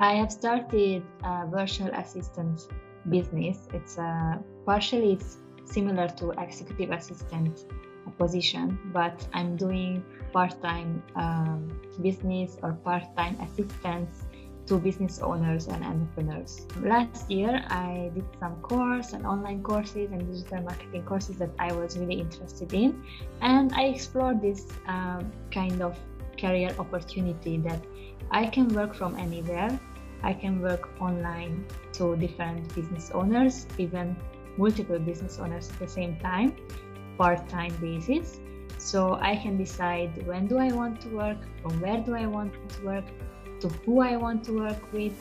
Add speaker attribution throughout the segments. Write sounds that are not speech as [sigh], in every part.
Speaker 1: I have started a virtual assistant business. It's a partially it's similar to executive assistant position, but I'm doing part-time um, business or part-time assistance to business owners and entrepreneurs. Last year, I did some course and online courses and digital marketing courses that I was really interested in, and I explored this um, kind of career opportunity that I can work from anywhere. I can work online to different business owners, even multiple business owners at the same time, part-time basis. So I can decide when do I want to work, from where do I want to work, to who I want to work with.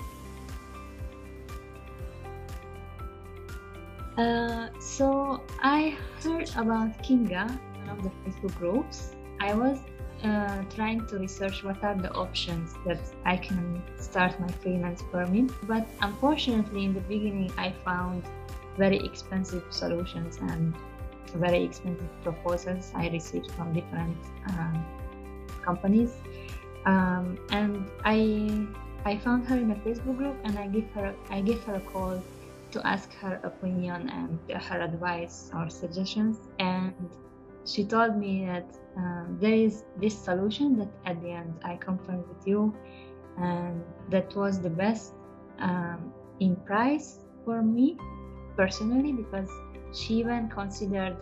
Speaker 1: Uh, so I heard about Kinga, one of the Facebook groups. I was uh, trying to research what are the options that I can start my freelance permit, but unfortunately, in the beginning, I found very expensive solutions and very expensive proposals I received from different um, companies. Um, and I I found her in a Facebook group and I give her I gave her a call to ask her opinion and her advice or suggestions. And she told me that um, there is this solution that at the end I confirmed with you and that was the best um, in price for me personally because she even considered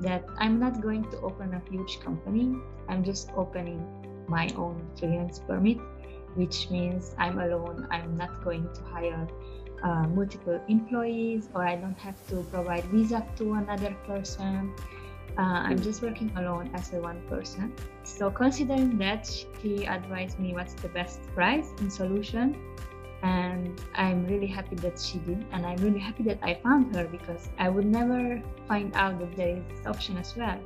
Speaker 1: that I'm not going to open a huge company I'm just opening my own freelance permit, which means I'm alone. I'm not going to hire uh, multiple employees or I don't have to provide visa to another person. Uh, I'm just working alone as a one person. So considering that, she advised me what's the best price and solution. And I'm really happy that she did. And I'm really happy that I found her because I would never find out that there is this option as well.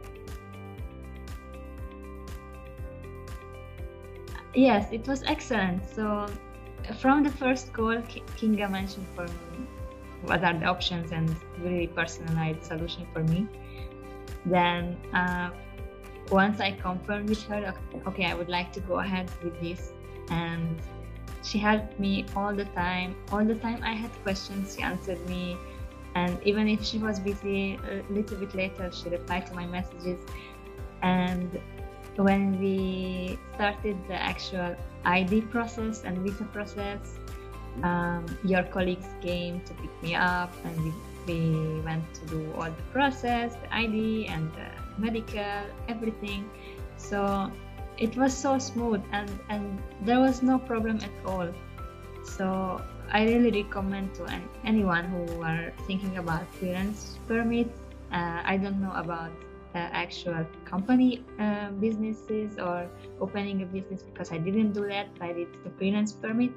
Speaker 1: Yes, it was excellent. So from the first call, Kinga mentioned for me what are the options and really personalized solution for me. Then uh, once I confirmed with her, okay, I would like to go ahead with this, and she helped me all the time. All the time I had questions, she answered me, and even if she was busy, a little bit later she replied to my messages, and when we started the actual ID process and visa process, um, your colleagues came to pick me up and we, we went to do all the process, the ID and the medical, everything. So it was so smooth and, and there was no problem at all. So I really recommend to anyone who are thinking about freelance permit. Uh, I don't know about uh, actual company uh, businesses or opening a business because I didn't do that. I did the freelance permit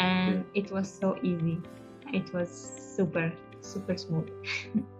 Speaker 1: and it was so easy. It was super, super smooth. [laughs]